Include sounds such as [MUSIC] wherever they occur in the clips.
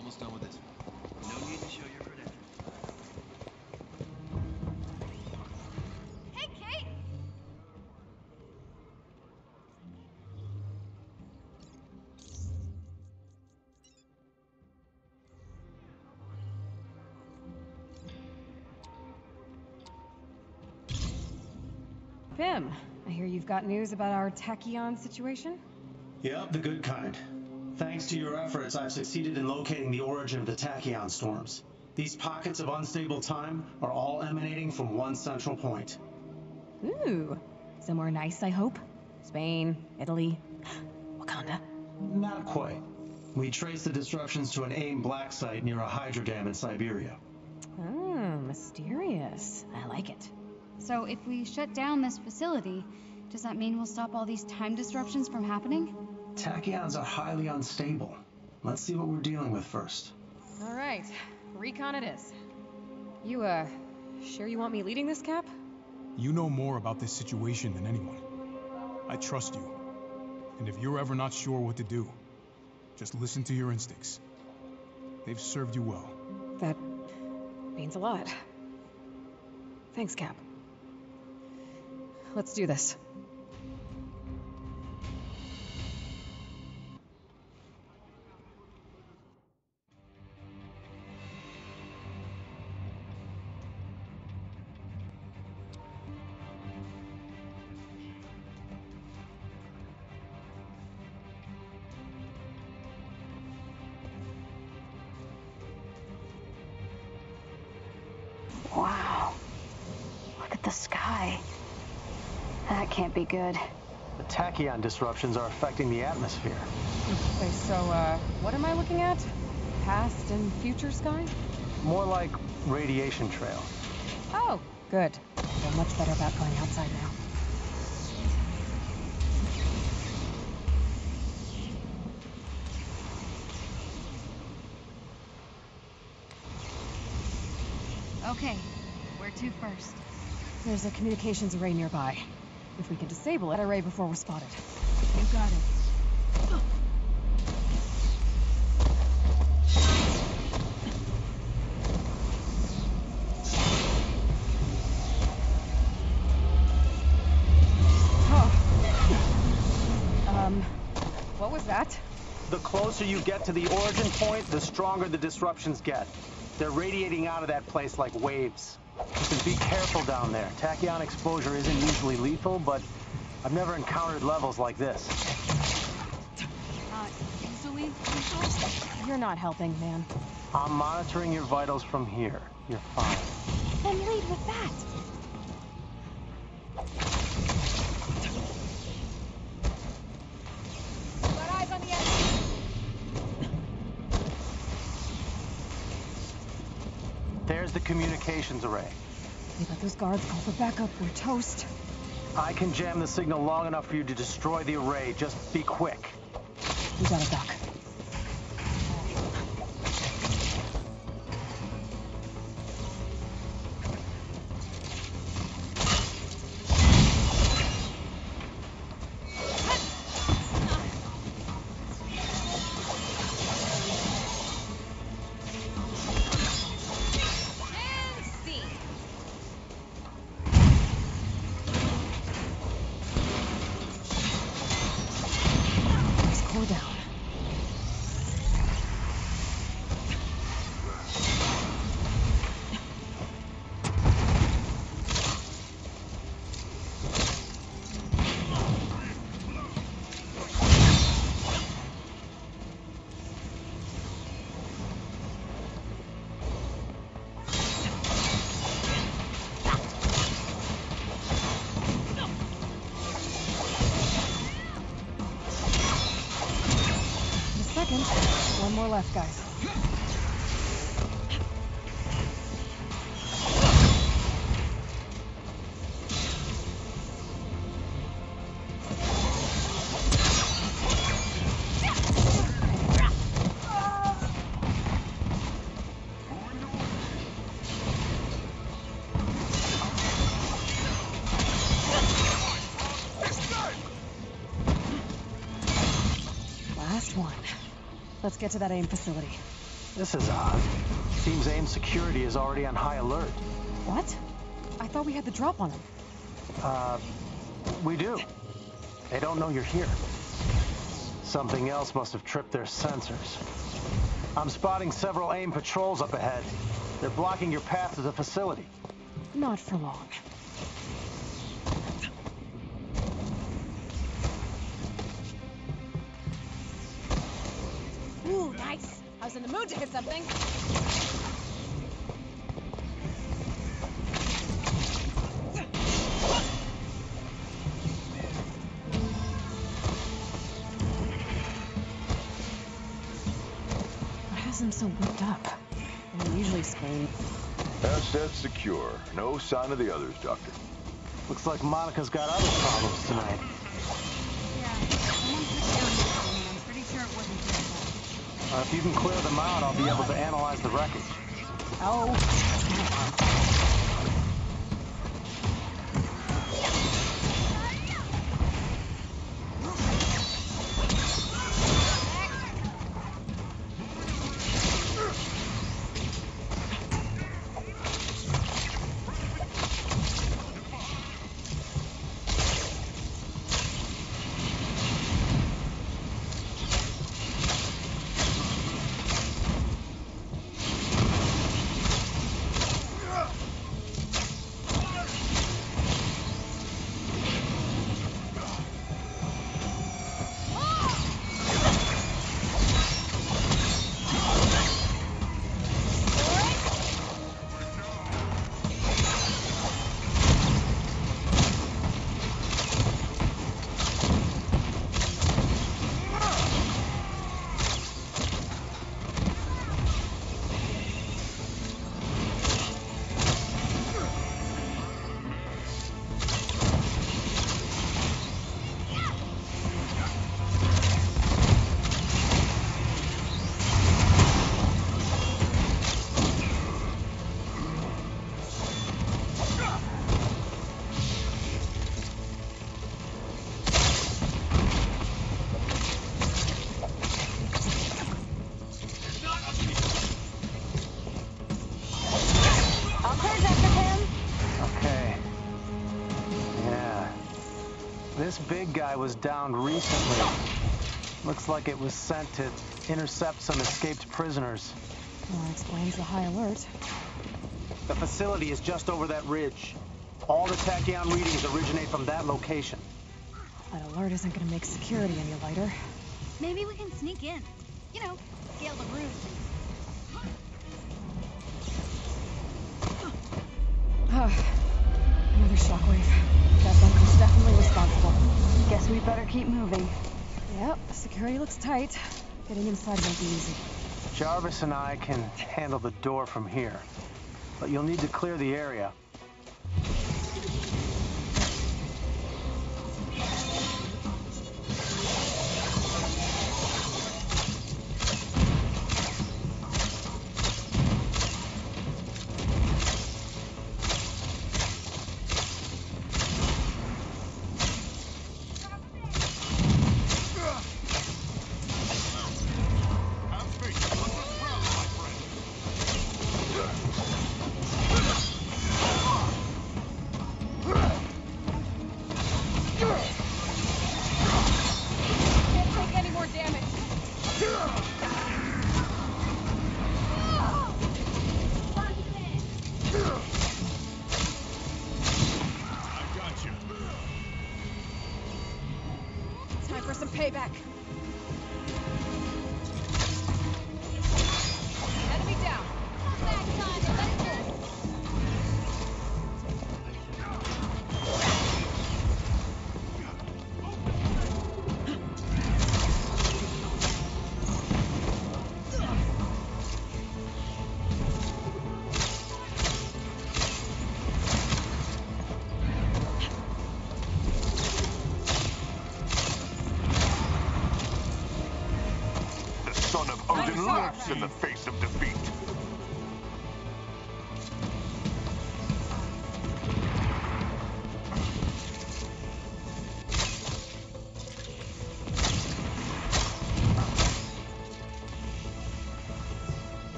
Thanks. Almost done with this. No need to show your credentials. Hey, Kate! Pim, I hear you've got news about our tachyon situation? Yep, the good kind. Thanks to your efforts, I've succeeded in locating the origin of the tachyon storms. These pockets of unstable time are all emanating from one central point. Ooh, somewhere nice, I hope. Spain, Italy, Wakanda. Not quite. We traced the disruptions to an AIM black site near a hydro dam in Siberia. Oh, mysterious. I like it. So if we shut down this facility, does that mean we'll stop all these time disruptions from happening? Tachyons are highly unstable. Let's see what we're dealing with first. All right, recon it is. You, uh, sure you want me leading this, Cap? You know more about this situation than anyone. I trust you. And if you're ever not sure what to do, just listen to your instincts. They've served you well. That means a lot. Thanks, Cap. Let's do this. Good. The tachyon disruptions are affecting the atmosphere. Okay, so, uh, what am I looking at? Past and future sky? More like radiation trail. Oh, good. I feel much better about going outside now. Okay, where to first? There's a communications array nearby. If we can disable that array before we're spotted. You got it. Um, what was that? The closer you get to the origin point, the stronger the disruptions get. They're radiating out of that place like waves. Just be careful down there. Tachyon exposure isn't usually lethal, but I've never encountered levels like this. Uh, easily lethal? You're not helping, man. I'm monitoring your vitals from here. You're fine. Then lead with that. Got eyes on the enemy! There's the communications array. They let those guards call for backup. We're toast. I can jam the signal long enough for you to destroy the array. Just be quick. We got a duck. Left, guys. Get to that AIM facility. This is odd. Seems AIM security is already on high alert. What? I thought we had the drop on them. Uh, we do. They don't know you're here. Something else must have tripped their sensors. I'm spotting several AIM patrols up ahead. They're blocking your path to the facility. Not for long. Nice. I was in the mood to hit something. What has them so whipped up? They're usually spraying. Asset secure. No sign of the others, Doctor. Looks like Monica's got other problems tonight. Yeah, someone put down this thing, and I'm pretty sure it wasn't their fault. Uh, if you can clear them out, I'll be able to analyze the wreckage. Oh. Big guy was downed recently. Looks like it was sent to intercept some escaped prisoners. Well, that explains the high alert. The facility is just over that ridge. All the tachyon readings originate from that location. That alert isn't gonna make security any lighter. Maybe we can sneak in. You know, scale the roof. Ah, another shockwave. That bunker's definitely responsible. Guess we better keep moving. Yep, security looks tight. Getting inside won't be easy. Jarvis and I can handle the door from here. But you'll need to clear the area.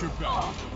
Your back.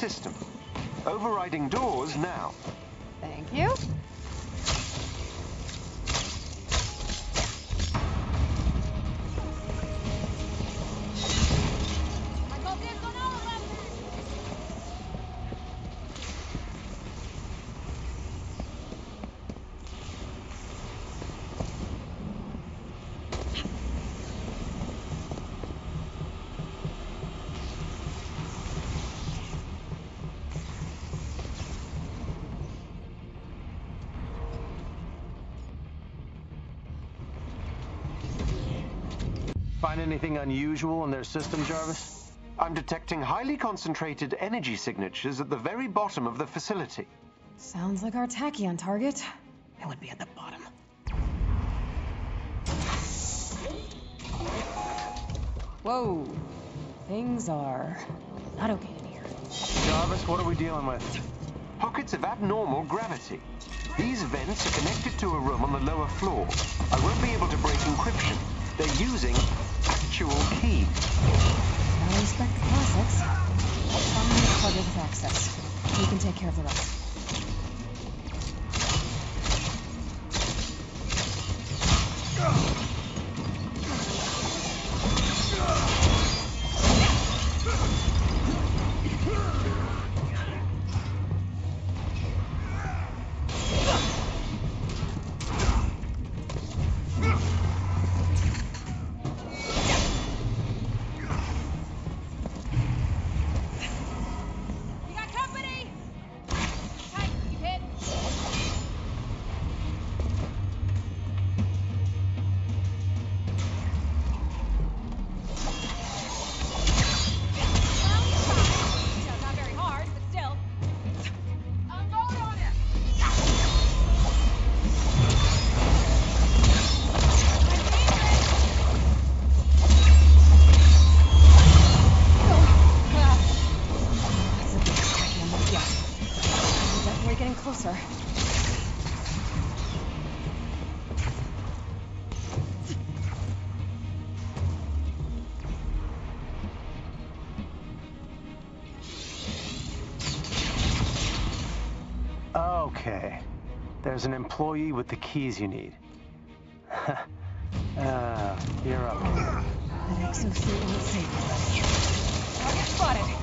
System. Overriding doors now. Find anything unusual in their system, Jarvis? I'm detecting highly concentrated energy signatures at the very bottom of the facility. Sounds like our tachyon target. It would be at the bottom. Whoa. Things are not okay in here. Jarvis, what are we dealing with? Pockets of abnormal gravity. These vents are connected to a room on the lower floor. I won't be able to break encryption. They're using actual keys. I respect the classics. Find me a target with access. We can take care of the rest. You There's an employee with the keys you need. [LAUGHS] uh, you're up. That exosuit won't save you. Target spotted.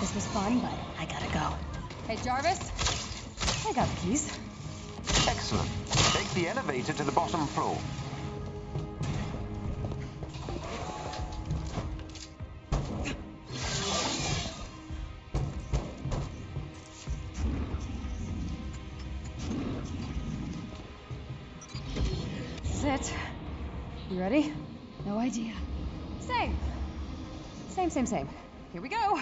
This was fun, but I gotta go. Hey, Jarvis. I got the keys. Excellent. Take the elevator to the bottom floor. This is it. You ready? No idea. Same. Same, same, same. Here we go.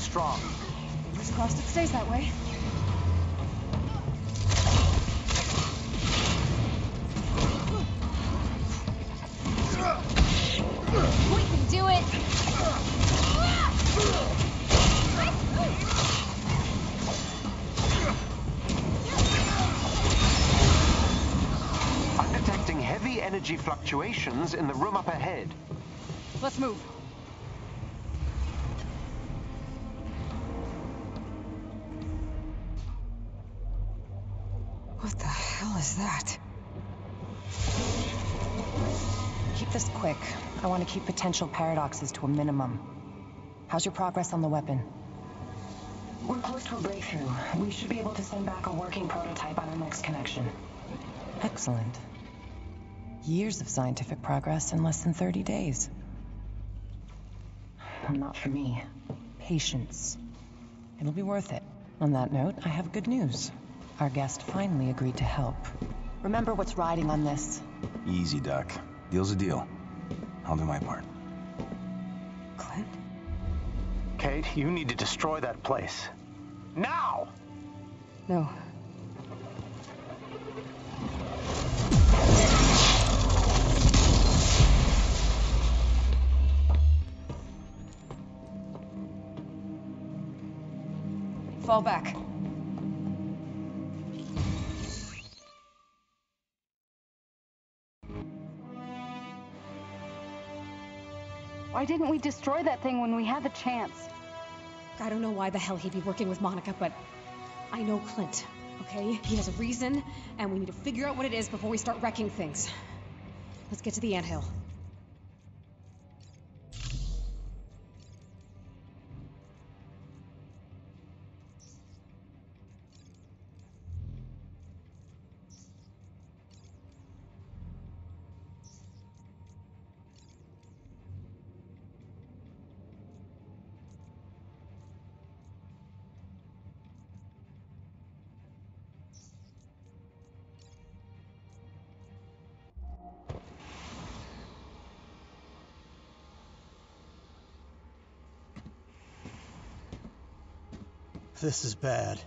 Is strong. Fingers crossed it stays that way. We can do it! I'm detecting heavy energy fluctuations in the room up ahead. Let's move. This quick. I want to keep potential paradoxes to a minimum. How's your progress on the weapon? We're close to a breakthrough. We should be able to send back a working prototype on our next connection. Excellent. Years of scientific progress in less than 30 days. Not for me. Patience. It'll be worth it. On that note, I have good news. Our guest finally agreed to help. Remember what's riding on this. Easy, Duck. Deal's a deal. I'll do my part. Clint? Kate, you need to destroy that place. Now! No. Fall back. Didn't we destroy that thing when we had the chance? I don't know why the hell he'd be working with Monica, but I know Clint, okay? He has a reason, and we need to figure out what it is before we start wrecking things. Let's get to the anthill. This is bad.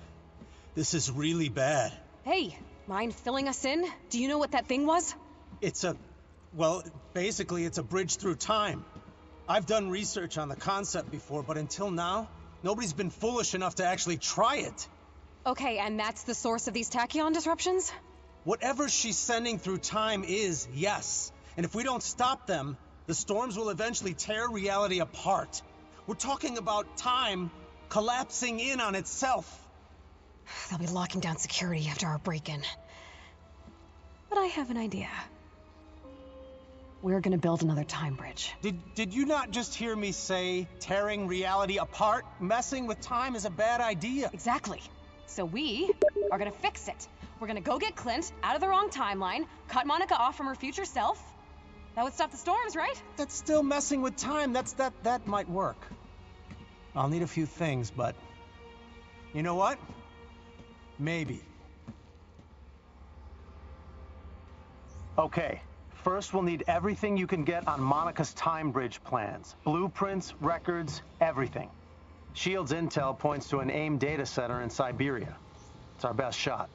This is really bad. Hey, mind filling us in? Do you know what that thing was? It's a. Well, basically, it's a bridge through time. I've done research on the concept before, but until now, nobody's been foolish enough to actually try it. Okay, and that's the source of these tachyon disruptions? Whatever she's sending through time is, yes. And if we don't stop them, the storms will eventually tear reality apart. We're talking about time collapsing in on itself. They'll be locking down security after our break-in. But I have an idea. We're gonna build another time bridge. Did did you not just hear me say tearing reality apart? Messing with time is a bad idea. Exactly. So we are gonna fix it. We're gonna go get Clint out of the wrong timeline, cut Monica off from her future self. That would stop the storms, right? That's still messing with time. That's that that might work. I'll need a few things, but you know what? Maybe. Okay, first we'll need everything you can get on Monica's time bridge plans. Blueprints, records, everything. Shield's intel points to an AIM data center in Siberia. It's our best shot.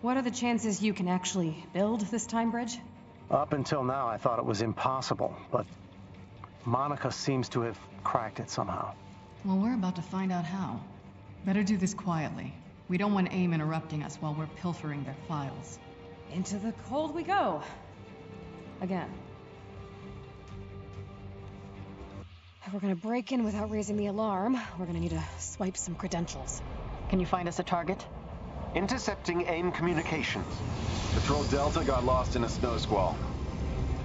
What are the chances you can actually build this time bridge? Up until now, I thought it was impossible, but Monica seems to have cracked it somehow. Well, we're about to find out how. Better do this quietly. We don't want AIM interrupting us while we're pilfering their files. Into the cold we go. Again. If we're gonna break in without raising the alarm, we're gonna need to swipe some credentials. Can you find us a target? Intercepting AIM communications. Patrol Delta got lost in a snow squall.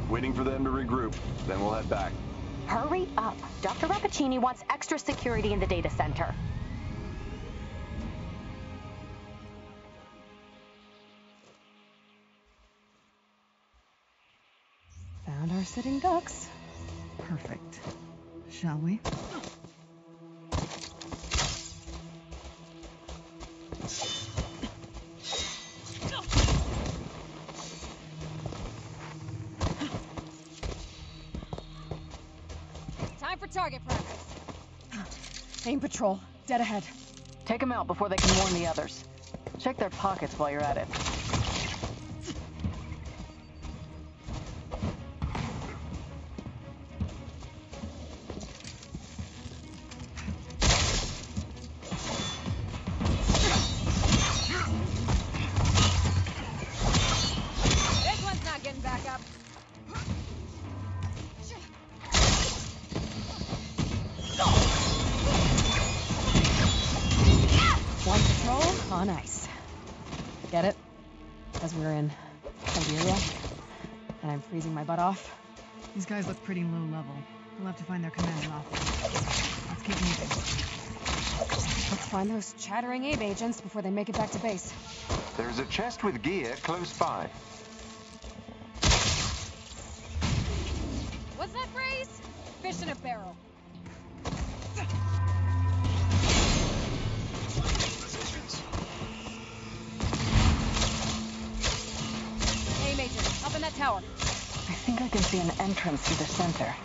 Waiting for them to regroup, then we'll head back. Hurry up. Dr. Rappaccini wants extra security in the data center. Found our sitting ducks. Perfect. Shall we? AIM patrol, dead ahead. Take them out before they can warn the others. Check their pockets while you're at it. Agents before they make it back to base. There's a chest with gear close by. What's that phrase? Fish in a barrel. Aim agent, up in that tower. I think I can see an entrance through the center.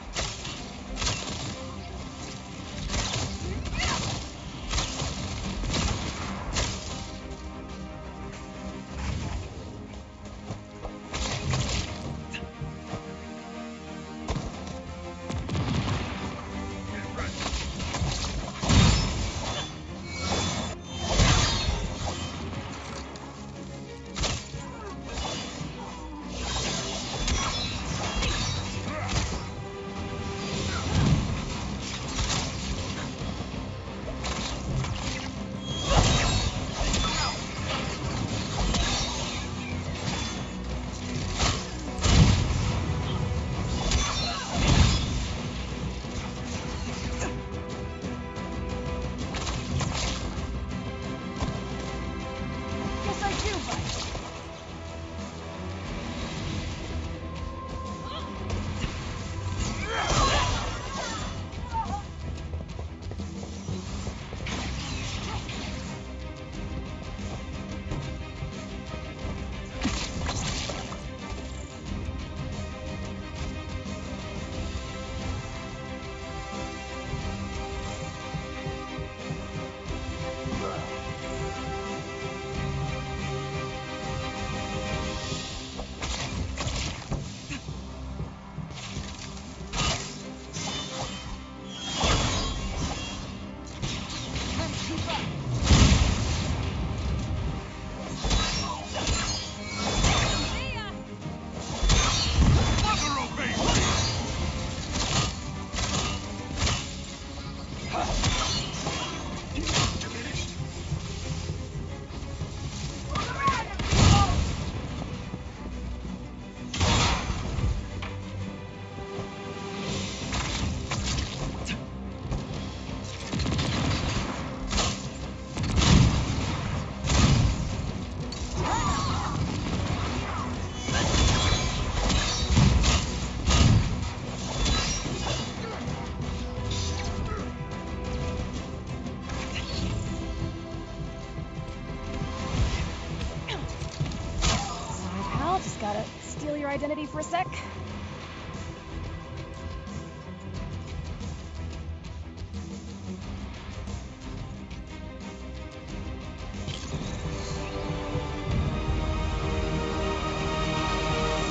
for a sec.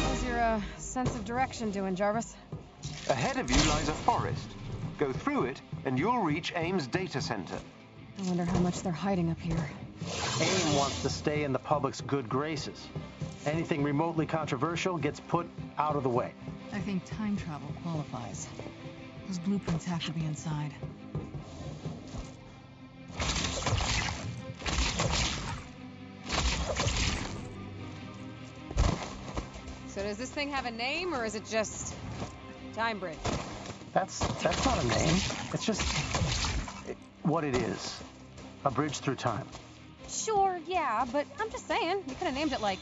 How's your uh, sense of direction doing, Jarvis? Ahead of you lies a forest. Go through it, and you'll reach AIM's Data Center. I wonder how much they're hiding up here. AIM wants to stay in the public's good graces. Anything remotely controversial gets put out of the way. I think time travel qualifies. Those blueprints have to be inside. So does this thing have a name, or is it just Time Bridge? That's that's not a name. It's just what it is. A bridge through time. Sure, yeah, but I'm just saying, you could have named it like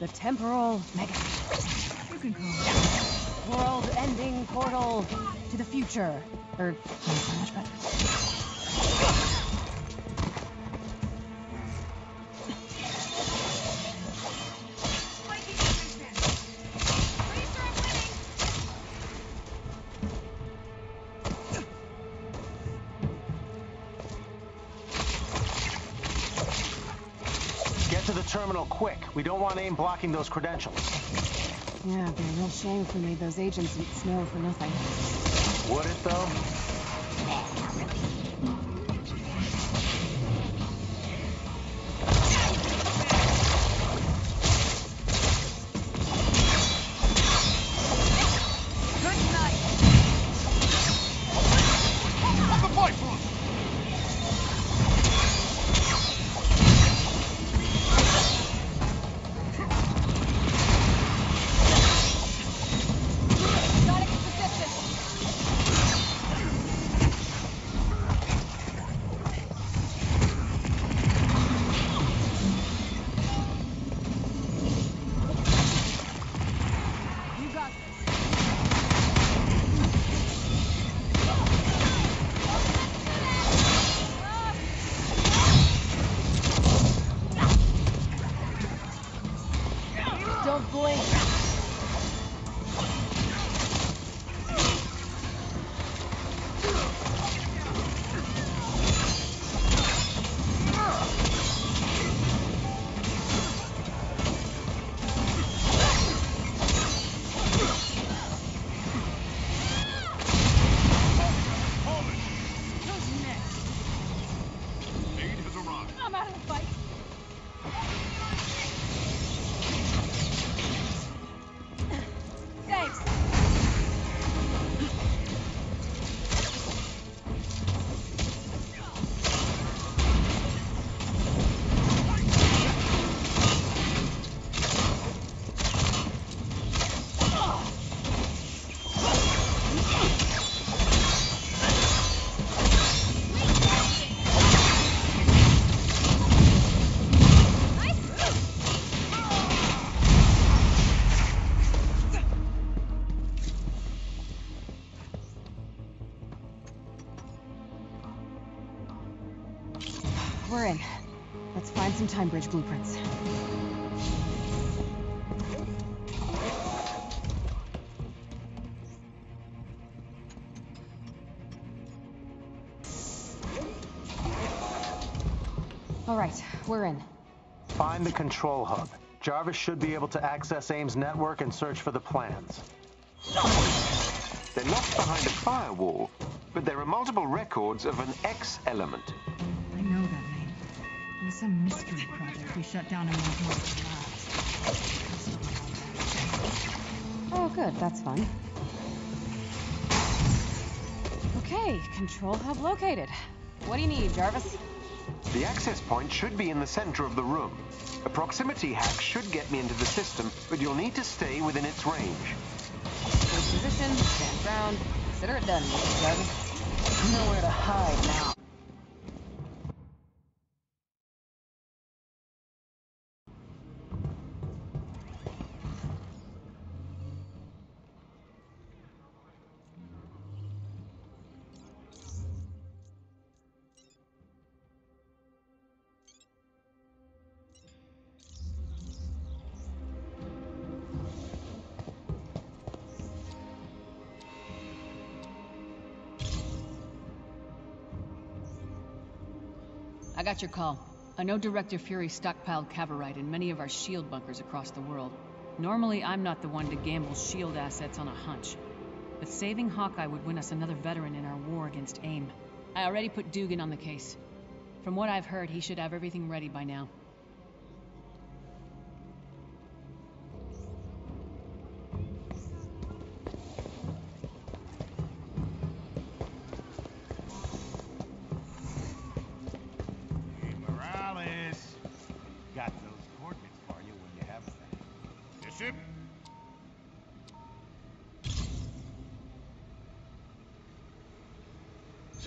the Temporal Mega. You can call it. World-ending portal to the future. Or so much. Don't want AIM blocking those credentials. Yeah, it'd be a real shame if we made those agents eat snow for nothing. Would it though? Time Bridge blueprints. All right, we're in. Find the control hub. Jarvis should be able to access AIM's network and search for the plans. They're locked behind a firewall, but there are multiple records of an X element. Some mystery project we shut down in one of Mark's labs. Oh, good, that's fun. Okay, control hub located. What do you need, Jarvis? The access point should be in the center of the room. A proximity hack should get me into the system, but you'll need to stay within its range. Take position, stand ground. Consider it done, Mr. Jarvis. Nowhere to hide now. Got your call. I know Director Fury stockpiled Cavorite in many of our S.H.I.E.L.D. bunkers across the world. Normally, I'm not the one to gamble S.H.I.E.L.D. assets on a hunch. But saving Hawkeye would win us another veteran in our war against AIM. I already put Dugan on the case. From what I've heard, he should have everything ready by now.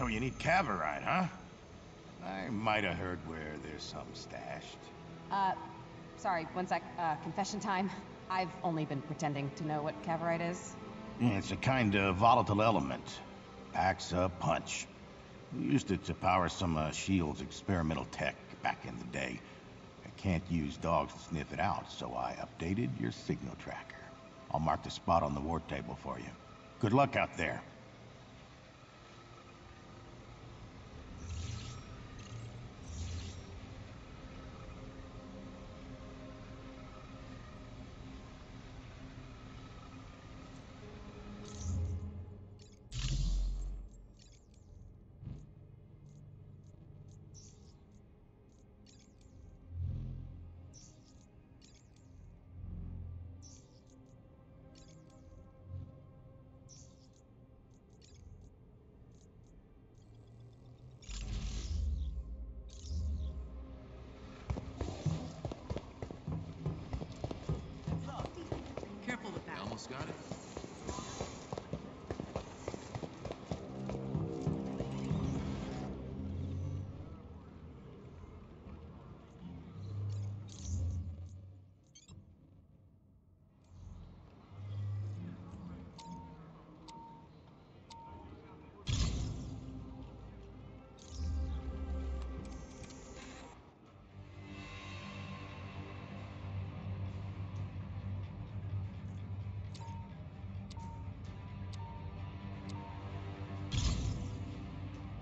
So you need Cavorite, huh? I might have heard where there's some stashed. Uh, sorry, one sec. Uh, confession time. I've only been pretending to know what Cavorite is. Yeah, it's a kind of volatile element. Packs a punch. We used it to power some of S.H.I.E.L.D.'s experimental tech back in the day. I can't use dogs to sniff it out, so I updated your signal tracker. I'll mark the spot on the war table for you. Good luck out there.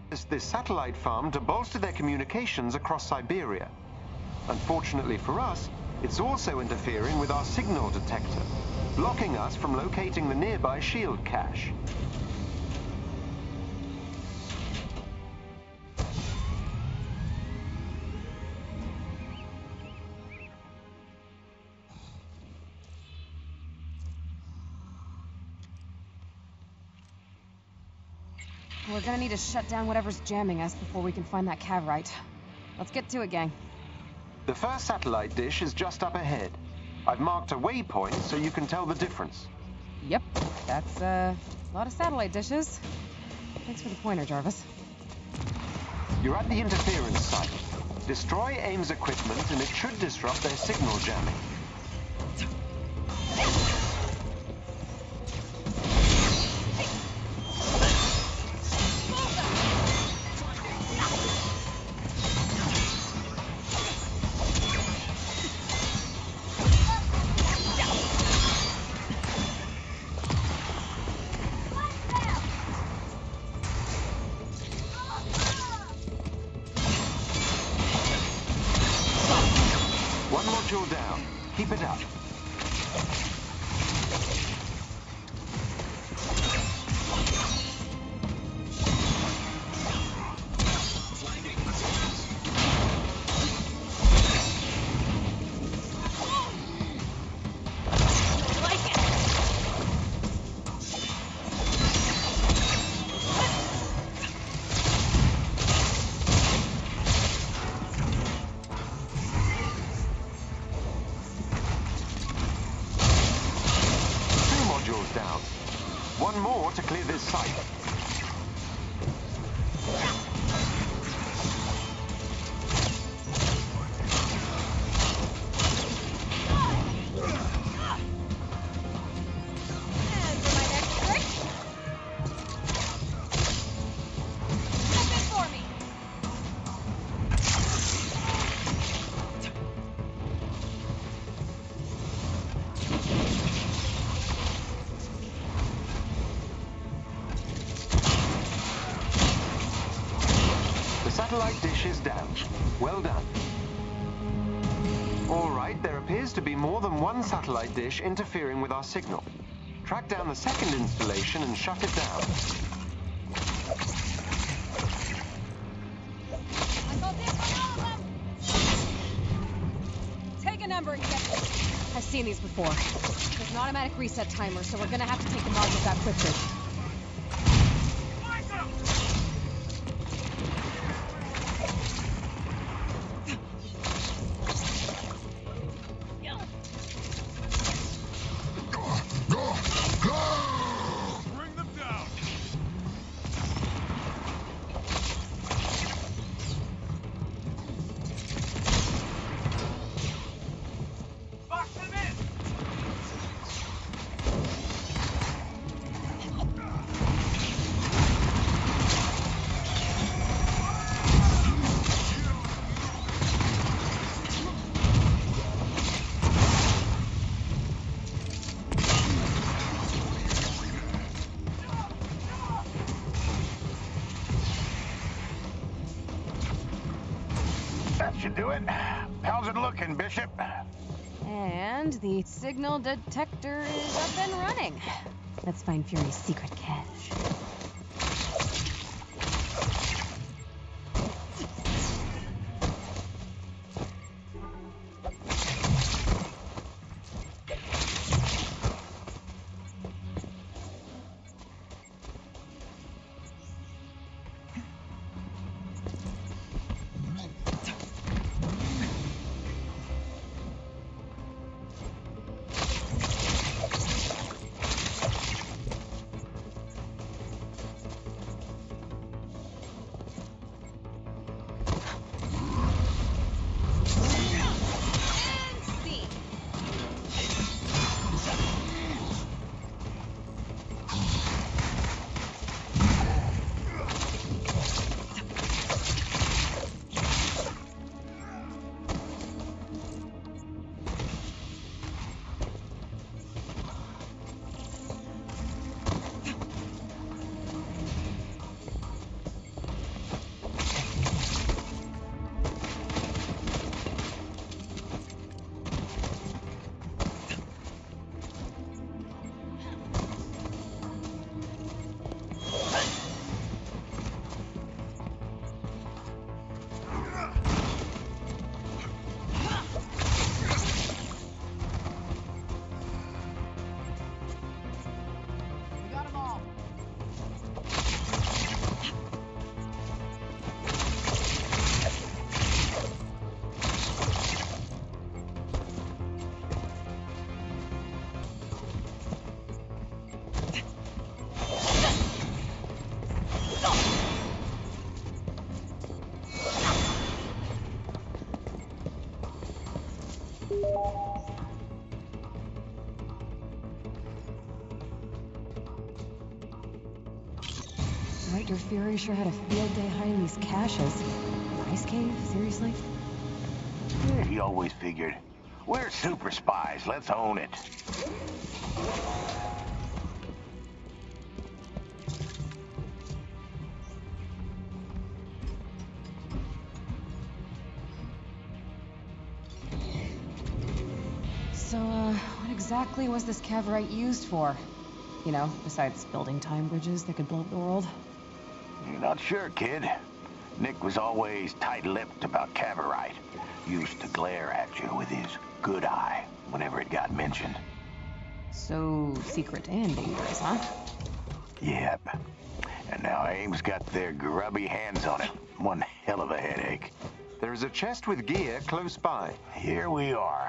This satellite farm to bolster their communications across Siberia. Unfortunately for us, it's also interfering with our signal detector, blocking us from locating the nearby S.H.I.E.L.D. cache. Gonna need to shut down whatever's jamming us before we can find that Cavorite. Let's get to it, gang. The first satellite dish is just up ahead. I've marked a waypoint so you can tell the difference. Yep, that's uh, a lot of satellite dishes. Thanks for the pointer, Jarvis. You're at the interference site. Destroy AIM's equipment and it should disrupt their signal jamming. Keep it up. Satellite dish is down. Well done. All right, there appears to be more than one satellite dish interfering with our signal. Track down the second installation and shut it down. Take a number I've seen these before. There's an automatic reset timer, so we're gonna have to take the modules out quickly. The signal detector is up and running. Let's find Fury's secret Fury sure had a field day hiding these caches. Ice cave? Seriously? He always figured, we're super spies, let's own it. So, uh, what exactly was this Cavorite used for? You know, besides building time bridges that could blow up the world? You're not sure, kid. Nick was always tight-lipped about Cavorite. Used to glare at you with his good eye whenever it got mentioned. So secret and dangerous, huh? Yep. And now AIM's got their grubby hands on it. One hell of a headache. There is a chest with gear close by. Here we are.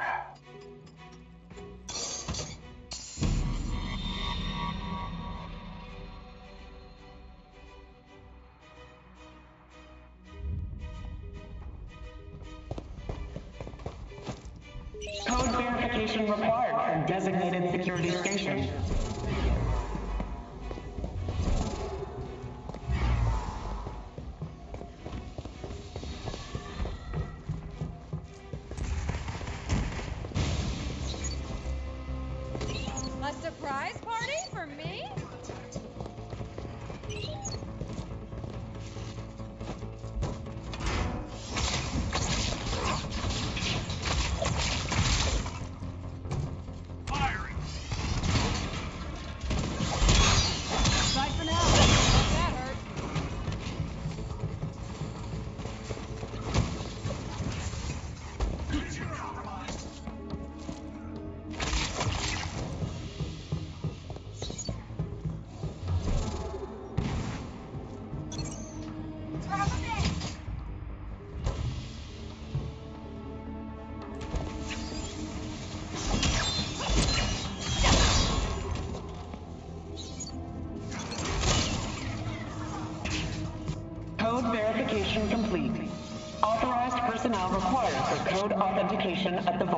Now required for code authentication at the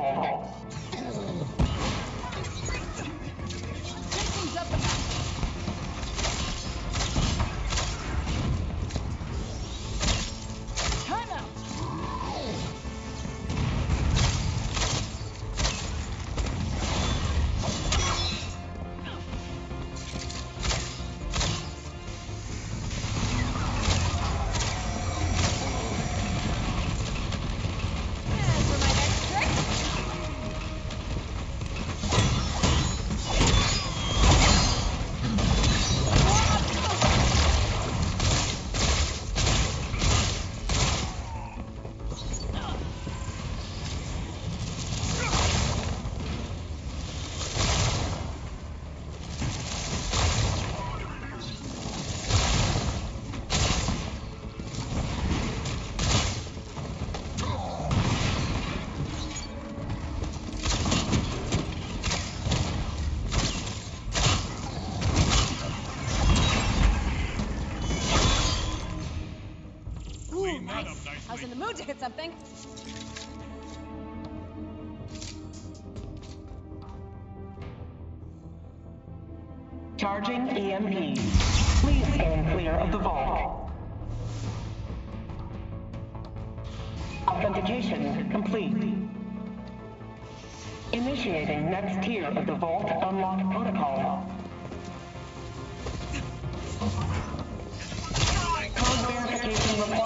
Ooh, nice. I was in the mood to hit something. Charging EMP. Please stand clear of the vault. Authentication complete. Initiating next tier of the Vault Unlock Protocol. Code verification required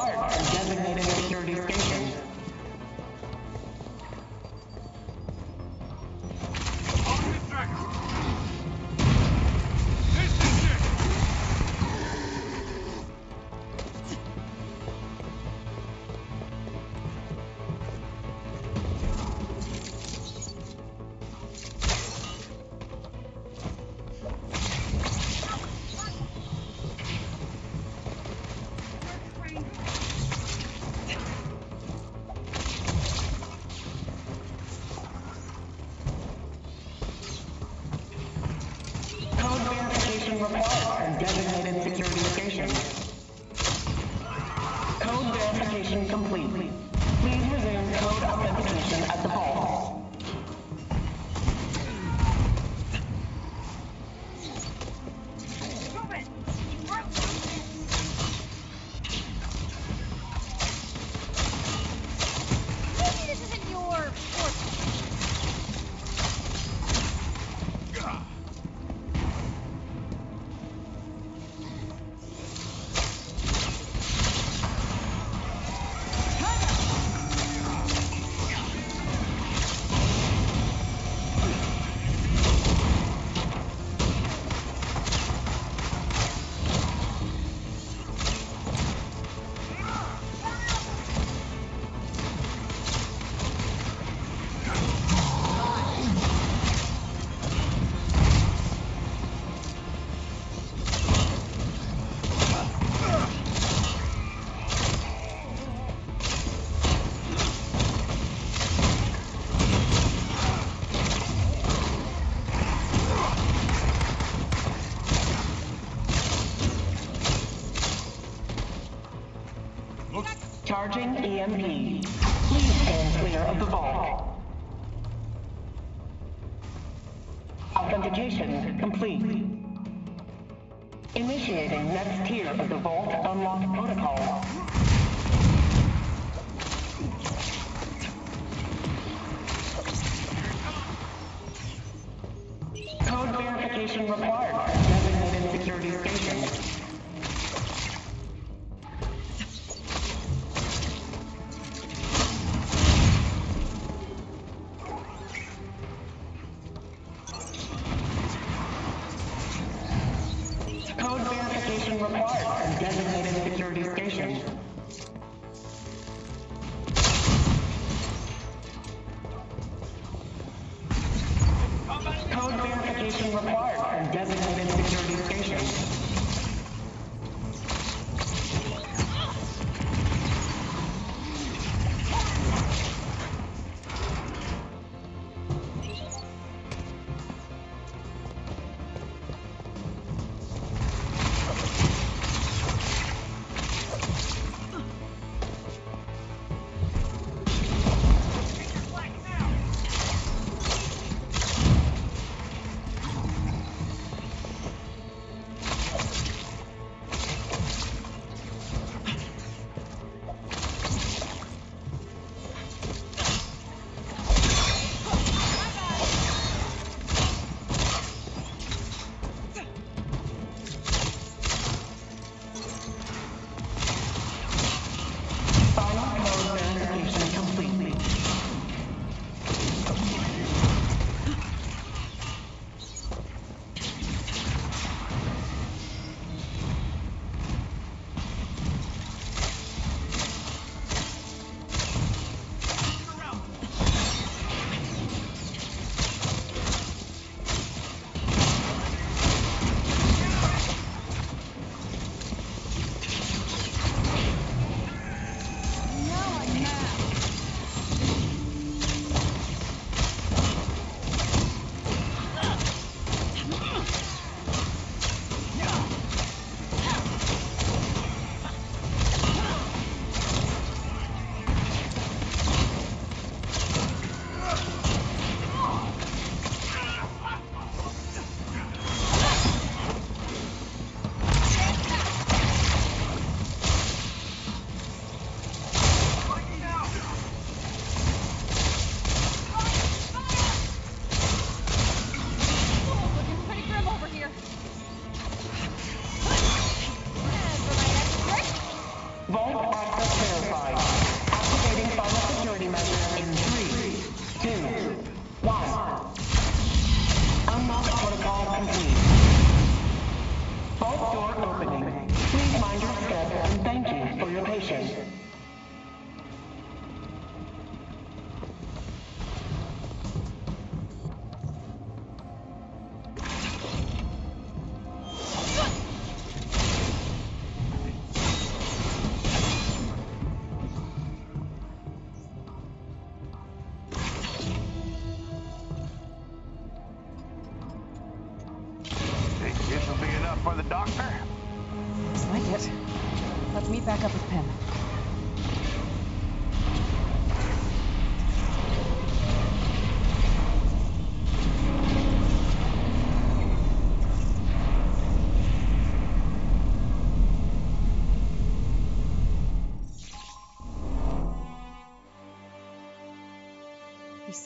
Charging EMP. Required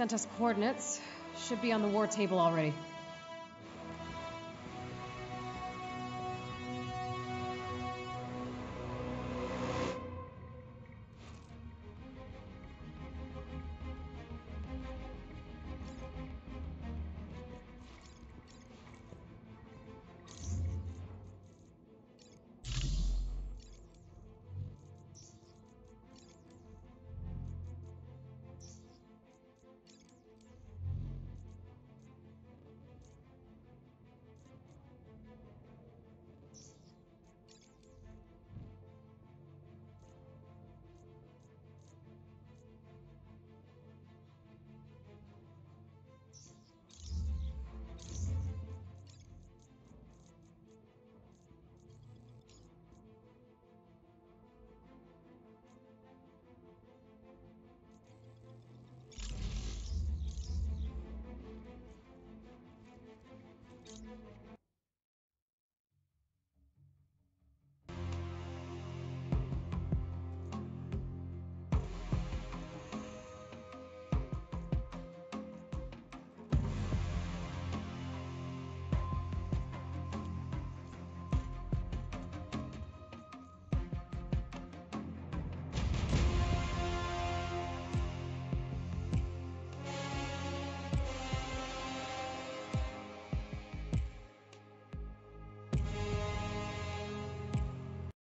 sent us coordinates. Should be on the war table already.